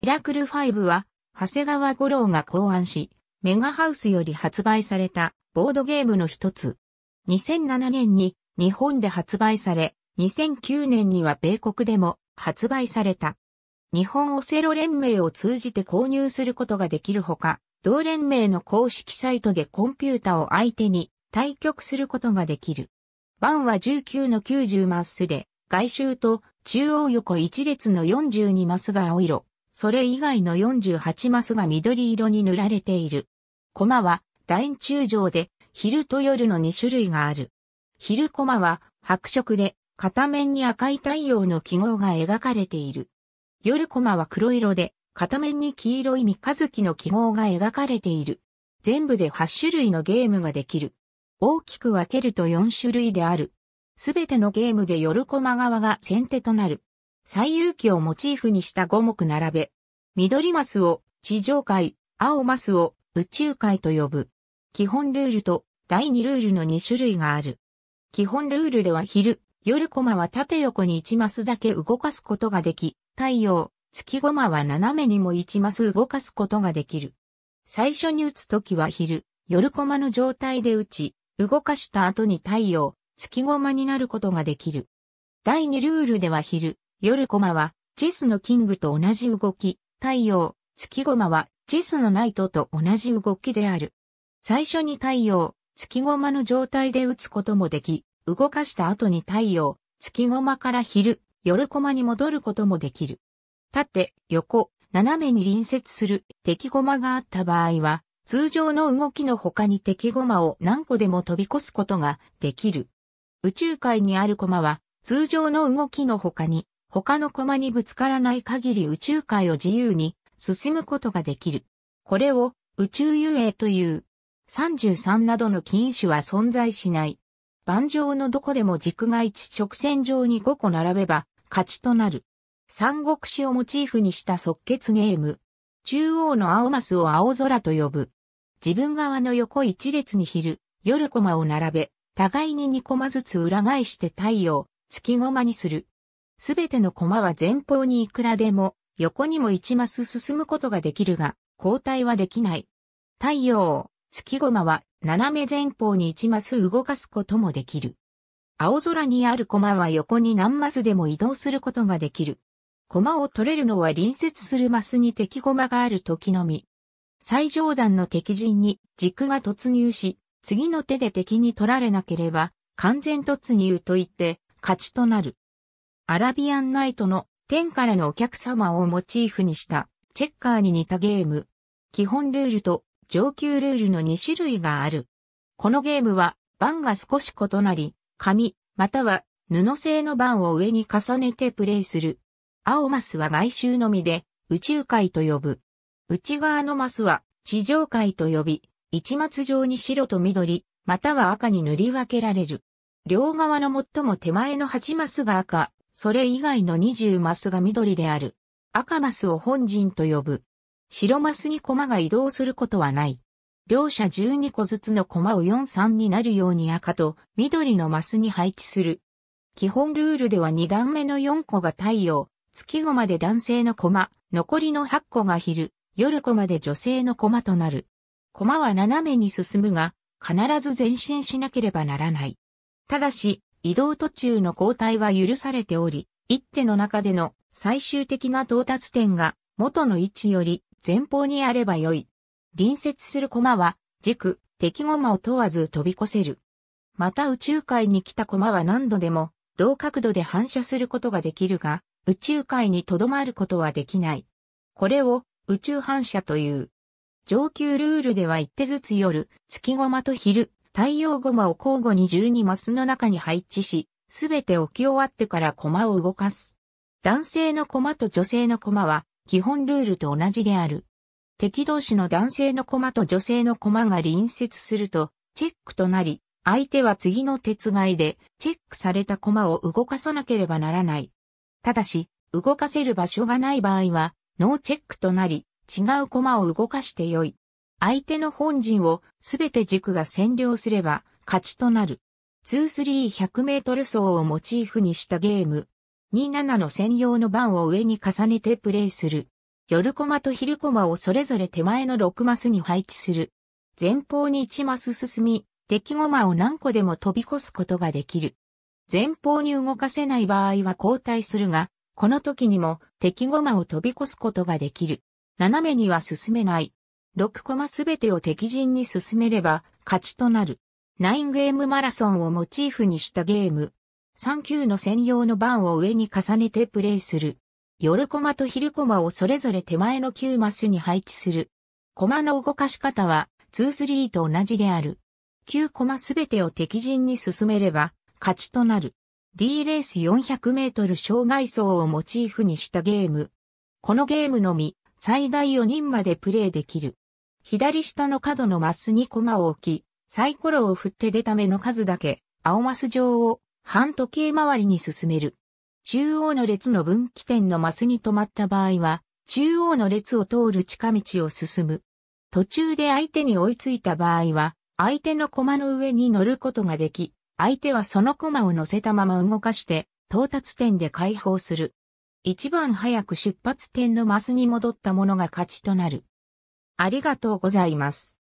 ミラクル5は、長谷川五郎が考案し、メガハウスより発売されたボードゲームの一つ。2007年に日本で発売され、2009年には米国でも発売された。日本オセロ連盟を通じて購入することができるほか、同連盟の公式サイトでコンピュータを相手に対局することができる。番は19の90マスで、外周と中央横一列の42マスが青色、それ以外の48マスが緑色に塗られている。コマは楕円柱状で昼と夜の2種類がある。昼コマは白色で片面に赤い太陽の記号が描かれている。夜コマは黒色で片面に黄色い三日月の記号が描かれている。全部で8種類のゲームができる。大きく分けると4種類である。すべてのゲームで夜コマ側が先手となる。最有機をモチーフにした5目並べ、緑マスを地上界、青マスを宇宙界と呼ぶ。基本ルールと第2ルールの2種類がある。基本ルールでは昼、夜コマは縦横に1マスだけ動かすことができ、太陽、月コマは斜めにも1マス動かすことができる。最初に打つときは昼、夜コマの状態で打ち、動かした後に太陽、月コマになることができる。第2ルールでは昼、夜コマは、チェスのキングと同じ動き、太陽、月駒は、チスのナイトと同じ動きである。最初に太陽、月駒の状態で打つこともでき、動かした後に太陽、月駒から昼、夜駒に戻ることもできる。縦、横、斜めに隣接する敵駒があった場合は、通常の動きの他に敵駒を何個でも飛び越すことができる。宇宙界にある駒は、通常の動きの他に他の駒にぶつからない限り宇宙界を自由に進むことができる。これを宇宙遊泳という。33などの禁止は存在しない。盤上のどこでも軸が一直線上に5個並べば勝ちとなる。三国志をモチーフにした即決ゲーム。中央の青マスを青空と呼ぶ。自分側の横一列に昼、夜コマを並べ、互いに2コマずつ裏返して太陽、月コマにする。すべての駒は前方にいくらでも、横にも一マス進むことができるが、交代はできない。太陽、月駒は斜め前方に一マス動かすこともできる。青空にある駒は横に何マスでも移動することができる。駒を取れるのは隣接するマスに敵駒がある時のみ。最上段の敵陣に軸が突入し、次の手で敵に取られなければ完全突入と言って勝ちとなる。アラビアンナイトの天からのお客様をモチーフにしたチェッカーに似たゲーム。基本ルールと上級ルールの2種類がある。このゲームは番が少し異なり、紙、または布製の番を上に重ねてプレイする。青マスは外周のみで宇宙界と呼ぶ。内側のマスは地上界と呼び、一末状に白と緑、または赤に塗り分けられる。両側の最も手前の8マスが赤、それ以外の20マスが緑である。赤マスを本陣と呼ぶ。白マスに駒が移動することはない。両者12個ずつの駒を4-3になるように赤と緑のマスに配置する。基本ルールでは2段目の4個が太陽、月駒で男性の駒、残りの8個が昼、夜駒で女性の駒となる。駒は斜めに進むが、必ず前進しなければならない。ただし、移動途中の交代は許されており、一手の中での最終的な到達点が元の位置より前方にあればよい。隣接する駒は軸、敵駒を問わず飛び越せる。また宇宙界に来た駒は何度でも同角度で反射することができるが、宇宙界に留まることはできない。これを宇宙反射という。上級ルールでは一手ずつ夜、月駒と昼、太陽ゴマを交互に12マスの中に配置し、すべて置き終わってからコマを動かす。男性のコマと女性のコマは基本ルールと同じである。敵同士の男性のコマと女性のコマが隣接するとチェックとなり、相手は次の鉄外でチェックされたコマを動かさなければならない。ただし、動かせる場所がない場合は、ノーチェックとなり、違うコマを動かしてよい。相手の本陣をすべて軸が占領すれば勝ちとなる。2-3-100メートル走をモチーフにしたゲーム。27の専用の番を上に重ねてプレイする。夜コマと昼コマをそれぞれ手前の6マスに配置する。前方に1マス進み、敵ゴマを何個でも飛び越すことができる。前方に動かせない場合は交代するが、この時にも敵ゴマを飛び越すことができる。斜めには進めない。6コマすべてを敵陣に進めれば勝ちとなる。9ゲームマラソンをモチーフにしたゲーム。3級の専用の番を上に重ねてプレイする。夜コマと昼コマをそれぞれ手前の9マスに配置する。コマの動かし方は2-3と同じである。9コマすべてを敵陣に進めれば勝ちとなる。D レース400メートル障害走をモチーフにしたゲーム。このゲームのみ最大4人までプレイできる。左下の角のマスにコマを置き、サイコロを振って出た目の数だけ青マス上を半時計回りに進める。中央の列の分岐点のマスに止まった場合は、中央の列を通る近道を進む。途中で相手に追いついた場合は、相手の駒の上に乗ることができ、相手はその駒を乗せたまま動かして、到達点で解放する。一番早く出発点のマスに戻った者が勝ちとなる。ありがとうございます。